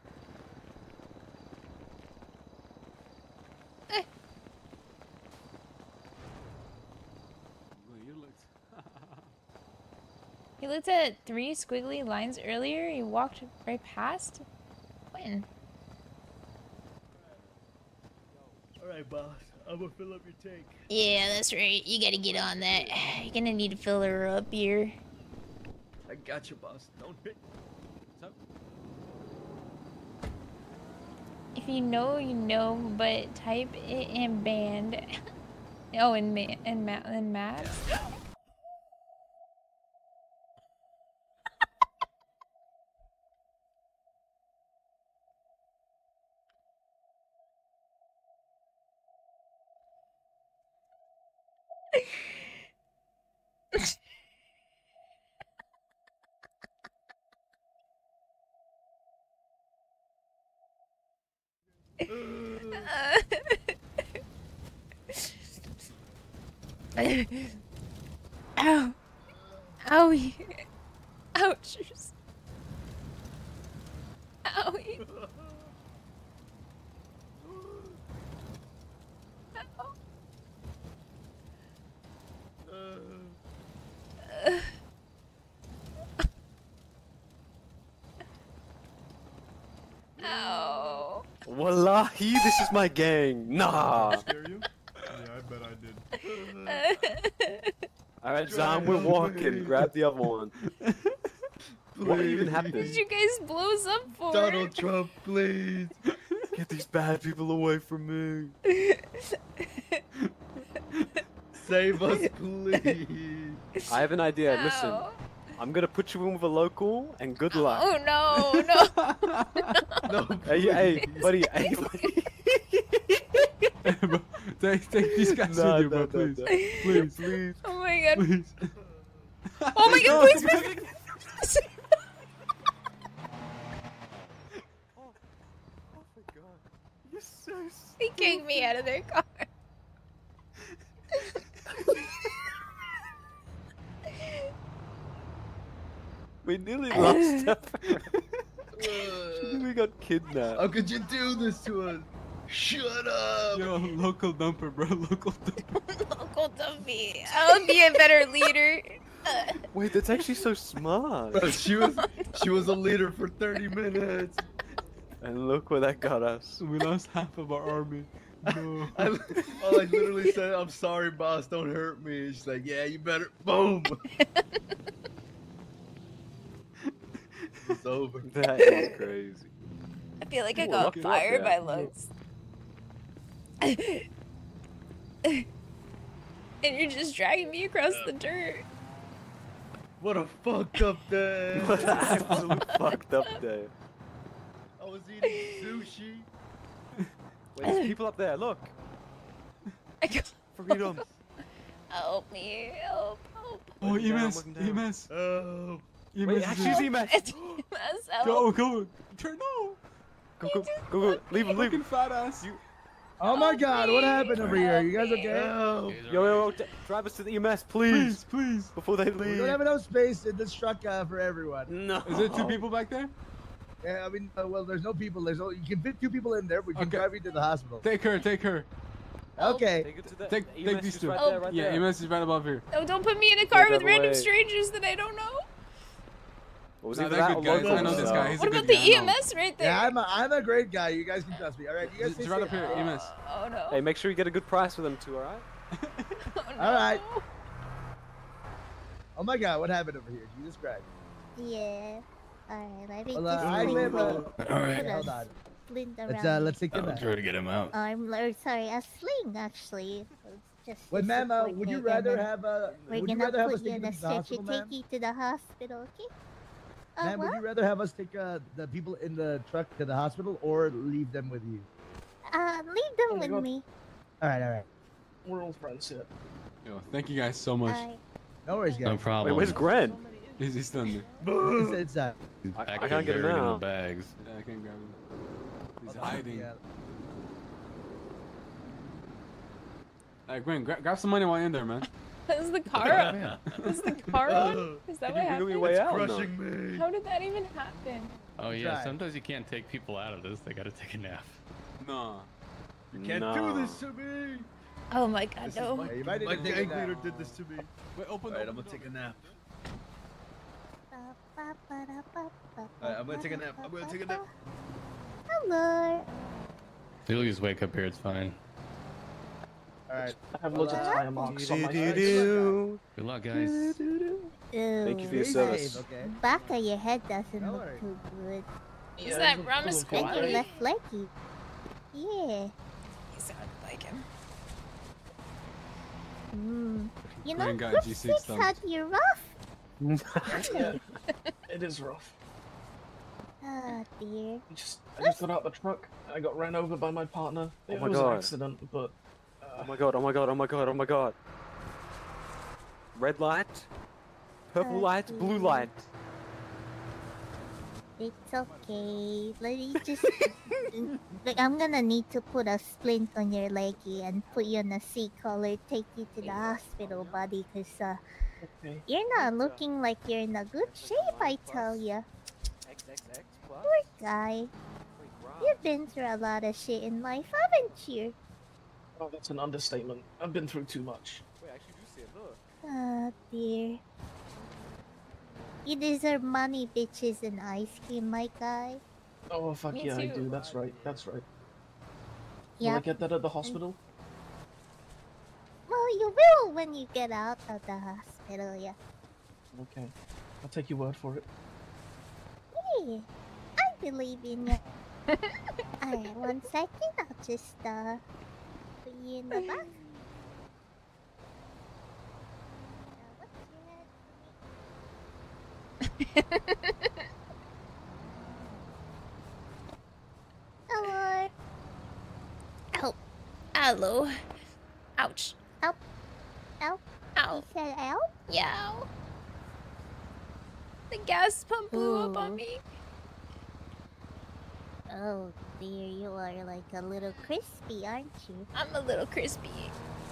He looked at three squiggly lines earlier. He walked right past. When? All right, boss. I'm gonna fill up your tank. Yeah, that's right. You gotta get on that. You're gonna need to fill her up here. I got you, boss. Don't hit. If you know, you know, but type it in band. oh, in ma- in ma- in maps. Ow. Owie. Ouchers. Owie. Ow. Ow. Wallahi, this is my gang. Nah. Scare you? Yeah, I bet I did. Alright, Zam, we're walking. Grab the other one. What even happened? Did you guys blow us up for? Donald Trump, please. Get these bad people away from me. Save us, please. I have an idea. Listen, I'm gonna put you in with a local, and good luck. Oh no, no. No, Hey, hey, buddy, hey, buddy. bro, take, take these guys Nah, with you, nah, bro, nah, please. nah. Please, please. Oh my god. please. Oh my god, please, please, please. Oh my god. You're so They kicked me out of their car. We nearly lost her. She nearly got kidnapped. How could you do this to us? Shut up. Yo, local dumper, bro, local dumper. Local Dumpy. I'll be a better leader. Wait, that's actually so smart. Bro, she was she was a leader for 30 minutes. And look where that got us. We lost half of our army. No. I, oh, I literally said, "I'm sorry, boss. Don't hurt me." And she's like, "Yeah, you better." Boom. it's over. That is crazy. I feel like I got fired by bad. Looks. and you're just dragging me across the dirt. What a fucked up day. What an absolute fucked up day. I was eating sushi. Wait, there's people up there. Look, I got- freedom. Help me, help, help. Oh, Looking down, EMS, looking down. EMS, Oh. EMS. Wait, actually, in- it's EMS. It's mess, help. Go, go, turn, no. Go, go, go, go. Leave him, leave Fucking him. fat ass. You- Oh my Help god, what happened over here? You guys Help okay? me. Oh. Yo, yo, yo, drive us to the EMS, please. Please, please. Before they leave. We don't have enough space in this truck uh, for everyone. No. Is there two people back there? Yeah, I mean, uh, well, there's no people. There's no, you can fit two people in there. We can Okay. drive you to the hospital. Take her, take her. Okay. Take it to the Take, the take these two. Right Oh. there, right yeah, there. EMS is right above here. No, don't put me in a car Go with random way. strangers that I don't know. What was No, either they're that good guys. I know this guy. He's a What good about the guy, EMS right there? Yeah, I'm a, I'm a great guy. You guys can trust me. All right, you guys Just stay right up safe. here, EMS. Oh no. Hey, make sure you get a good price for them too, alright? Oh, no. All right. Oh my god, what happened over here? Jesus Christ. Yeah. Alright, let me Well, just uh, I bring live. the Uh, Alright. hold on. Let's uh, let's take them I'll try to get him out. I'm or, sorry, a sling actually. It's Just Wait, ma'am, uh, would you rather then have uh, We're would gonna rather have us put you take in a stretcher, take you to the hospital, okay? Uh, Ma'am, would what? you rather have us take uh, the people in the truck to the hospital or leave them with you? Uh, leave them with God. me. All right, all right. We're all friends here. Yo, thank you guys so much. Alright. No worries, guys. No problem. Wait, where's Gren? He's, he's still in there. It's, it's uh, He's I- I can't get him buried in the out. bags. Yeah, I can't grab him. He's I'll- hiding. yeah. Uh, Gwen, gra- grab some money while you're in there, man. Is the car on? Is the car on? Is that what Can you wiggle your happened? way out? Crushing me. How did that even happen? Oh yeah, Try. sometimes you can't take people out of this. They gotta take a nap. No. You can't No. do this to me. Oh my god, This no. my, Yeah, you might need my to take a gang nap. leader did this to me. Wait, open All right, I'm gonna take a nap. Alright, Alright, I'm gonna take a nap. I'm gonna take a nap. Hello. You'll just wake up here. It's fine. All right. I have loads of Well, tire marks on. Good luck, guys. Ooh, Thank you for your Stay service. safe, okay? Back of your head doesn't No look too good. Is Yeah, that it's a Ramos little And your Why? left leggy. Yeah. He sounded like him. Mm. You know, Green guy, Group G6 6 thumbs. had you rough. Yeah, it is rough. Oh dear. I just, I just got out the truck. I got ran over by my partner. Oh It my was God. an accident, but Oh my god, oh my god, oh my god, oh my god. Red light, purple Uh, light, blue light. It's okay. Let me just. like, I'm gonna need to put a splint on your leggy and put you in a seat collar, take you to the hospital, buddy, because uh, okay. you're not looking like you're in a good shape, I tell ya. Poor. Guy, you've been through a lot of shit in life, haven't you? Oh, that's an understatement. I've been through too much. Wait, I actually do see it, look. Oh dear. You deserve money, bitches, and ice cream, my guy. Oh fuck Me yeah, I do. That's right. That's right. Will I get that at the hospital? Well, you will when you get out of the hospital, yeah. Okay. I'll take your word for it. Hey, I believe in you. Alright, one second. I'll just uh put you in the back. What's your head Hello. Ow. Hello. Ouch. Ow. Ow. Ow. You said ow? Yeah. The gas pump blew up on oh. me. Oh dear, you are like a little crispy, aren't you? I'm a little crispy.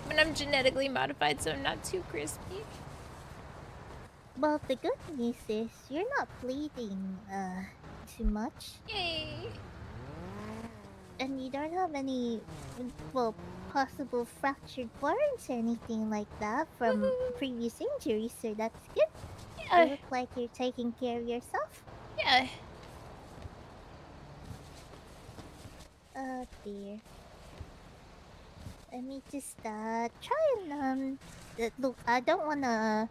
But I'm genetically modified, so I'm not too crispy. Well, the good news is you're not bleeding uh too much, Yay. and you don't have any well possible fractured bones or anything like that from previous injuries, so that's good. You look like you're taking care of yourself. Yeah. Oh dear. Let me just uh try and um look. I don't wanna,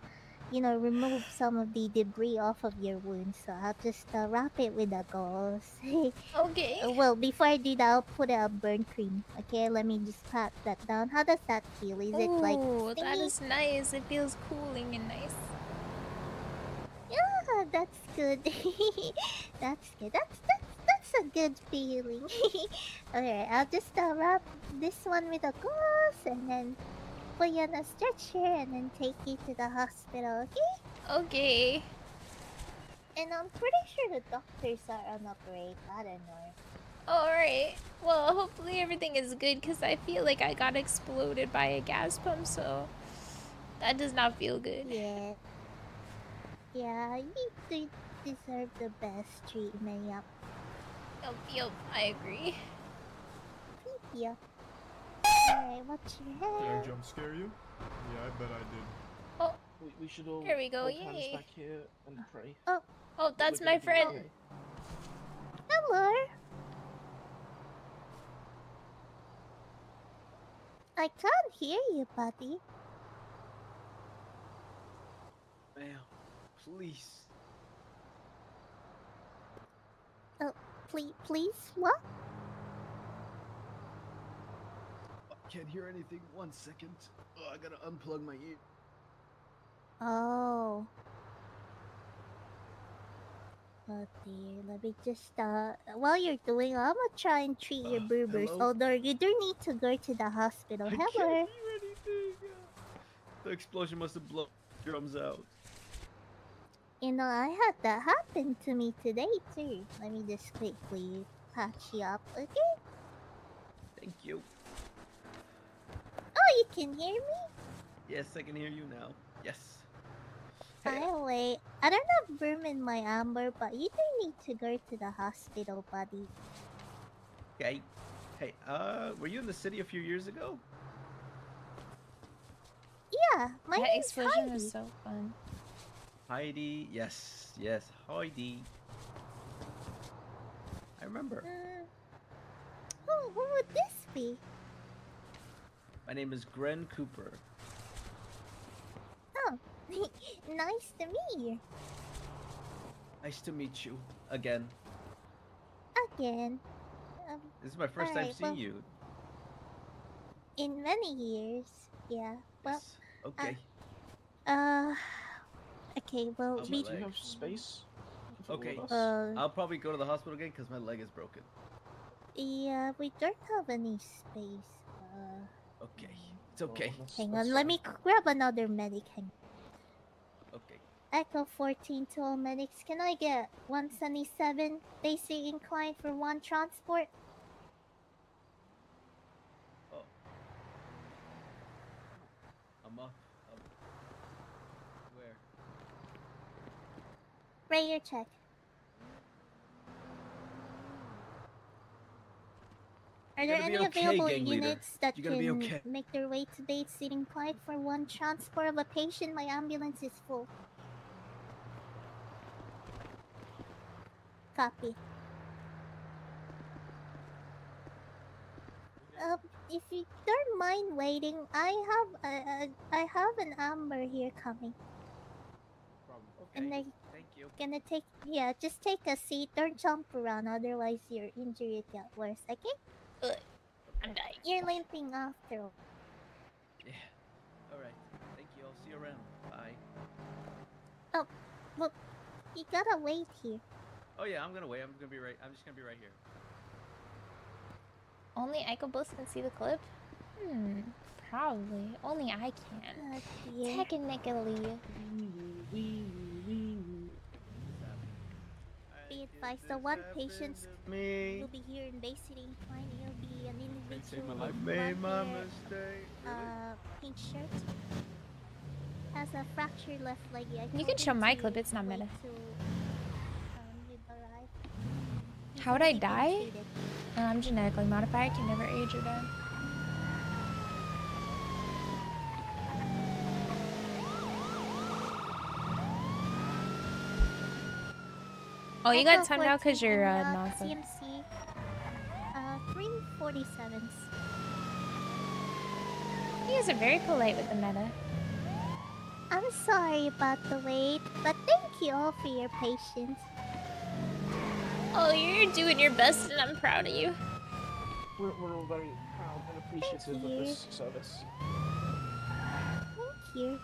you know, remove some of the debris off of your wound, so I'll just uh, wrap it with a gauze. Okay. Uh, well, before I do that, I'll put a burn cream. Okay, let me just pat that down. How does that feel? Is it like Ooh, that is nice. It feels cooling and nice. Yeah, that's good. that's good. That's that's that's a good feeling. Alright, I'll just uh, wrap this one with a gauze and then put you on a stretcher and then take you to the hospital, okay? Okay. And I'm pretty sure the doctors are on a break. I don't know. Alright. Well, hopefully everything is good because I feel like I got exploded by a gas pump, so that does not feel good. Yeah. Yeah, you deserve the best treatment, yep. Yup, yup, I agree. Yeah. Alright, what's your Did I jump scare you? Yeah, I bet I did. Oh, We, we should all Here we go, hold hands yay. back here and pray. oh, oh that that's my friend. okay. Hello. I can't hear you, buddy. Ma'am, please. Oh. Please, please, what? I can't hear anything. One second. Oh, I gotta unplug my ear. Oh. Oh dear, let me just, uh, while you're doing, I'm gonna try and treat your Uh, bruisers. hello? Although you do need to go to the hospital. I Hello. can't hear anything. The explosion must have blown drums out. You know, I had that happen to me today too. Let me just quickly patch you up, okay? Thank you. Oh, you can hear me? Yes, I can hear you now. Yes. By the way, I don't have room in my amber, but you do need to go to the hospital, buddy. Okay. Hey, uh, were you in the city a few years ago? Yeah, my that name's explosion Heidi. was so fun. Heidi. Yes, yes, Heidi. I remember. Uh, who, who would this be? My name is Gren Cooper. Oh, nice to meet you. Nice to meet you again. Again. Um, This is my first time Alright, seeing well- you. in many years. Yeah. Well, Yes. Okay. uh, okay, well, How's we, Do you have space? Okay. uh, I'll probably go to the hospital again because my leg is broken. yeah, we don't have any space. Uh, Okay. It's okay. that's- hang that's on, let me grab another medic. Hang Okay. Echo 14 to all medics. Can I get 177 basic incline for one transport? Oh. I'm up. Um, where? Rayer check. Are there any okay, available gang leader. units that can okay. make their way to basic incline for one transport of a patient? My ambulance is full. Copy. Um, if you don't mind waiting, I have a, a I have an amber here coming, Okay. and Thank you. Gonna take yeah, just take a seat. Don't jump around, otherwise your injury will get worse. Okay? Ugh, I'm dying. You're limping after. all. Yeah. All right. Thank you. I'll see you around. Bye. Oh, look, you gotta wait here. Oh yeah, I'm gonna wait. I'm gonna be right. I'm just gonna be right here. Only Icobos can see the clip? Hmm, probably. Only I can. Oh dear. Technically. Be advised, the one patient's Me. will be here in Bay City. Mine will be an individual my life. Made my hair, mistake. uh, pink shirt. Has a fractured left leg. I You can show my clip, it's not wait meta. till, um, we've arrived. He's How would I die? treated. Uh, I'm genetically modified. I can never age or die. Oh, you got Echo time now because you're uh, in, not. CMC. Uh, 347s. You guys are very polite with the meta. I'm sorry about the wait, but thank you all for your patience. Oh, you're doing your best, and I'm proud of you. We're, we're all very proud and appreciative of this service. Thank you.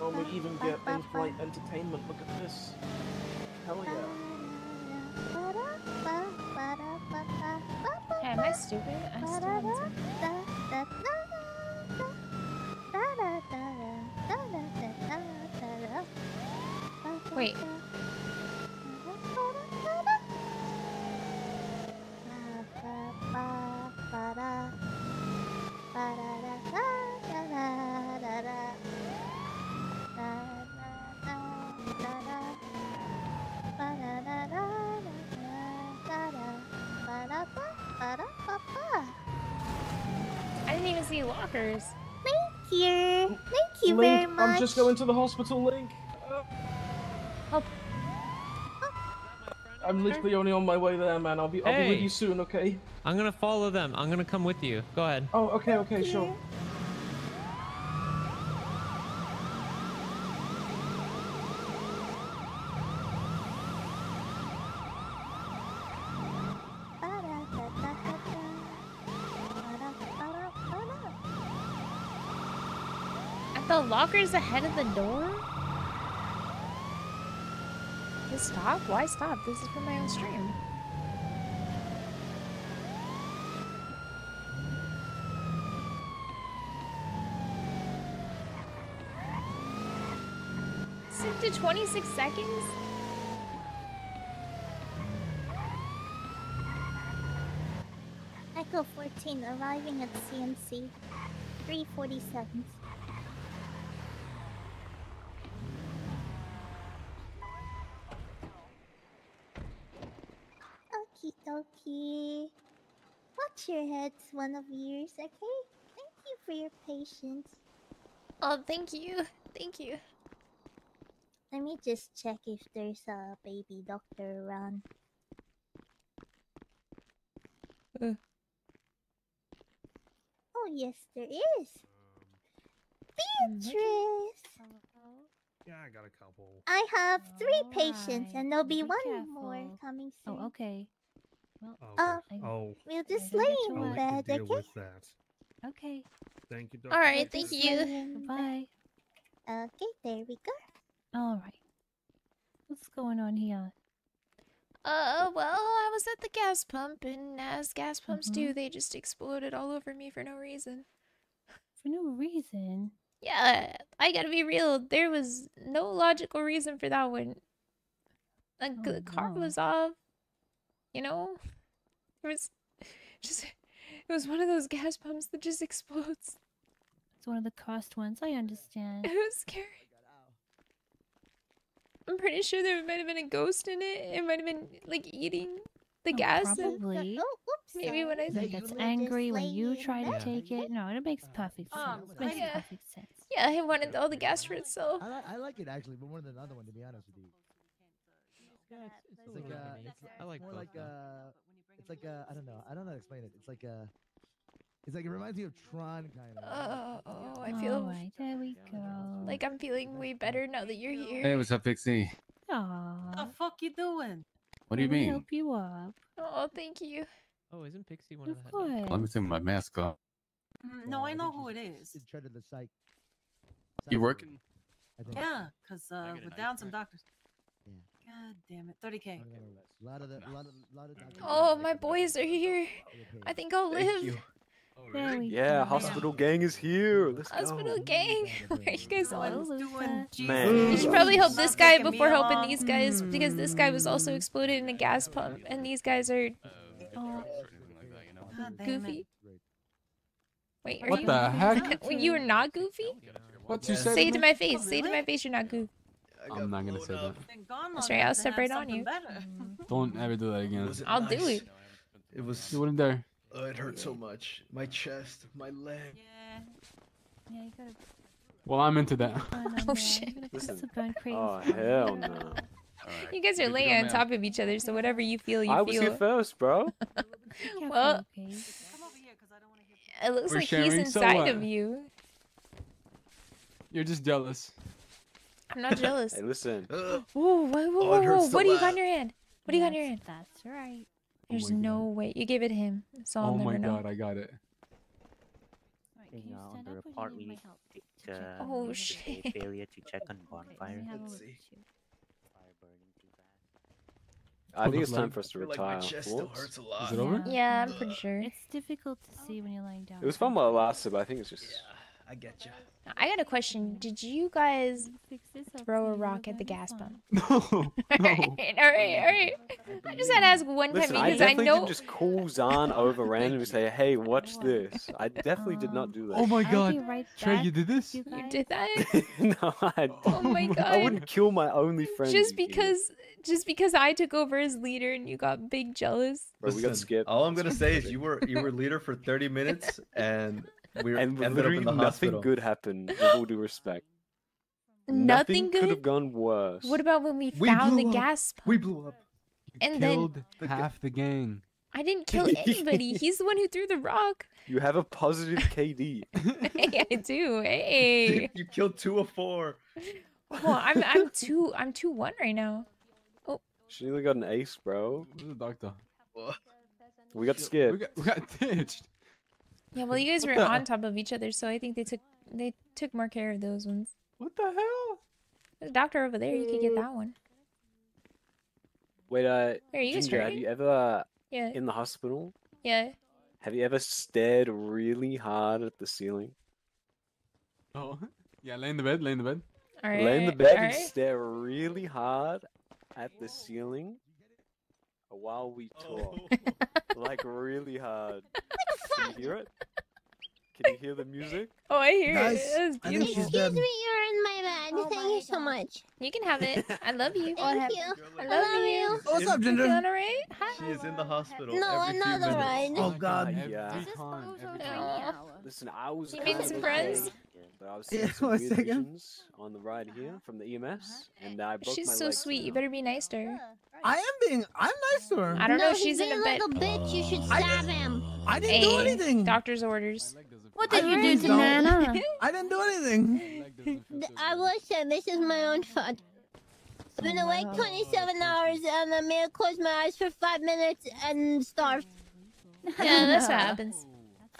Oh, we even get in-flight entertainment. Look at this. Hell yeah. Hey, am I stupid? I still haven't Wait. I didn't even see lockers. Thank you. Thank you Link, very much. I'm just going to the hospital, Link. Uh, Oh. I'm literally only on my way there, man. I'll be, I'll be with you soon, okay? I'm gonna follow them. I'm gonna come with you. Go ahead. Oh, okay, okay, sure. At lockers ahead of the door? Just stop? Why stop? This is for my own stream. Sit to 26 seconds? Echo 14 arriving at CMC. 347s. Okie Watch your heads, one of yours, okay? Thank you for your patience. Oh, thank you. Thank you. Let me just check if there's a baby doctor around. Uh. Oh, yes, there is. Beatrice! Yeah, I got a couple. I have three patients, Alright, and there'll be be one more coming soon. Oh, okay. Well, Oh, Uh, oh, We'll just I'll lay in I'll work. let bed, you deal okay? with that. okay. Thank you, Doctor. Alright, thank you. lay. Bye. Okay, there we go. All right. What's going on here? Uh, well, I was at the gas pump, and as gas pumps do, Mhm. they just exploded all over me for no reason. For no reason. Yeah, I gotta be real. There was no logical reason for that one. Like Oh, the car no. was off. You know, it was just it was one of those gas pumps that just explodes. It's one of the cost ones. I understand. It was scary. I'm pretty sure there might have been a ghost in it. It might have been like eating the Oh, gas. and- Probably. Oh, whoops. Maybe when I sorry. Think that's angry when you try to take it. No, it makes perfect sense. Um, makes yeah. perfect sense. Yeah, I wanted all the gas for itself. I, li- I like it actually, but more than the other one, to be honest with you. Yeah, it's, It's like uh, it's, I like more like though. uh, it's like a, I don't know, I don't know how to explain it. It's like a, It's like it reminds me of Tron kind of. Oh, oh I feel Alright, there we go. like I'm feeling way better now that you're here. Hey, what's up, Pixie? Aww. The fuck you doing? What do you mean? help you up. Oh, thank you. Oh, isn't Pixie one of Of the course. Let me take my mask off. Mm, No, I know who it is. It's Tread the psych. You working? I. Yeah, because uh, we're down some back? doctors. God damn it. 30k. A lot of the, lot of, lot of Oh, my boys are here. I think I'll live. Thank you. Oh, there we Yeah, hospital gang is here. Let's Hospital go. gang. Where are you guys Hello, all? Doing Luca. Man. You should probably help this guy before helping these guys mm. because this guy was also exploded in a gas pump, and these guys are Oh. God damn it. goofy. Wait, are What you? the heck? You are not goofy? What you Yes. said? Say to it to my face. Oh, Say it to my face. You're not goofy. I got I'm not gonna say up. that. Thank God That's not right, I'll to step right on you. Don't ever do that again. I'll do it. It was. You wouldn't dare. Oh, it hurt so much. My chest, my leg. Yeah. Yeah, you gotta Well, I'm into that. burn on Oh, shit. You gotta put Listen. some. Oh hell no! You guys are Good laying on man. top of each other, so whatever you feel, you I was feel. here first, bro. Well- okay? Come over here because I don't want to hear. It looks We're like he's sharing, so inside what? of you. You're just jealous. I'm not jealous. Hey, listen. Ugh. Whoa, whoa, whoa, Oh, whoa, it hurts whoa. to What do you got in your hand? What do you got in your hand? That's, that's right. There's my no way. You gave it to him, so I'll oh never my know. god, I got it. Alright, can you stand up or you we need my help? to to uh, Oh, you? say shit. failure to check on bonfire. me Let's see. Fire burning too fast. I think it's time for us to I feel like retire. my chest still hurts a lot. Is it over? Yeah, I'm pretty sure. It's difficult to see when you're lying down. It was fun while it lasted, but I think it's just. Yeah, I get you. I got a question. Did you guys Fix this up throw a rock at the gas pump? fine. No, no. alright, alright, alright. I just had to ask one Listen, time because I definitely know. didn't just call on over randomly and say, "Hey, watch this." I definitely did not do that. Oh my god. be right Trey, you did this? you You did that no, I Oh my. God. I wouldn't kill my only friend. just you idiot. because, just because I took over as leader and you got big jealous. Bro, we got Listen, skipped. All I'm gonna say is you were you were leader for 30 minutes and we and ended up literally in the nothing hospital. good happened. With all due respect, Nothing could have good. gone worse. What about when we, We found the up. gas pump? We blew up. You And then- killed half the gang. I didn't kill anybody. He's the one who threw the rock. You have a positive KD. hey, I do. Hey. You killed two of four. Well, I'm I'm two I'm two one right now. Oh, she nearly got an ace, bro. Where's the doctor? We got We skipped. got, we got ditched. Yeah, well, you guys What were the- on top of each other, so I think they took they took more care of those ones. What the hell? There's a doctor over there. You could get that one. Wait, uh, Are you Ginger, have you ever Yeah. in the hospital? Yeah. Have you ever stared really hard at the ceiling? Oh, yeah. Lay in the bed. Lay in the bed. All Lay in the right, bed and alright. stare really hard at the ceiling while we oh. talk. like really hard. Can you hear it? Can you hear the music? Oh, I hear Guys, it. That's beautiful. she's done. Excuse me, you're in my bed. Oh Thank you so much. You can have it. I love you. Thank you. I I love love you. you. What's up, You Ginger? feeling alright? She is in the hospital. No, every I'm few not minutes. alright. Oh God. Every Yeah. time. Every time. Listen, I was. You made some friends? okay, But I was seeing Yeah, some one weird second. visions on the ride uh-huh. here from the EMS, uh-huh. and I broke She's my so legs sweet. You better be nice to her. I am being. I'm nice to her. I don't no, know. She's in a bed. like a bitch. You should I stab him. I didn't do anything. Doctor's orders. What I did you do to don't. Nana? I didn't do anything. Leg doesn't feel so I good. will say this is my own fault. I've been awake 27 hours and I may have closed my eyes for five minutes and starved. Yeah, that's what happens.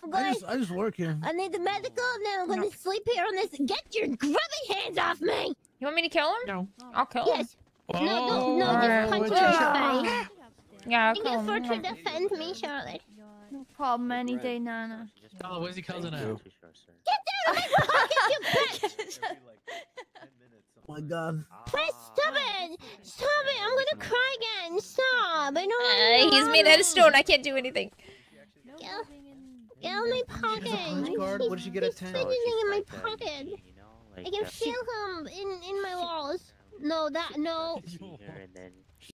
I'm I going. just, I just work here. I need the medical, and then I'm going to sleep here on this. Get your grubby hands off me! You want me to kill him? No. I'll kill him. Yes. No, no, no, Alright, just punch what him in you- the face. Yeah, I'll Thank kill you him. for to defend me, Charlotte. No problem any day, Nana. Oh, where's he cousin at? Too sure, sir. Get down of my pocket, you bitch! Every, like, 10 minutes, Oh my God. Please stop it! Stop it! I'm gonna cry again. Stop! I don't. Uh, he's made out of stone. I can't do anything. Get, get out of my pocket. punch card? What did she get at He's fidgeting in my pocket. I can feel him in in my walls. No, that no. see her and then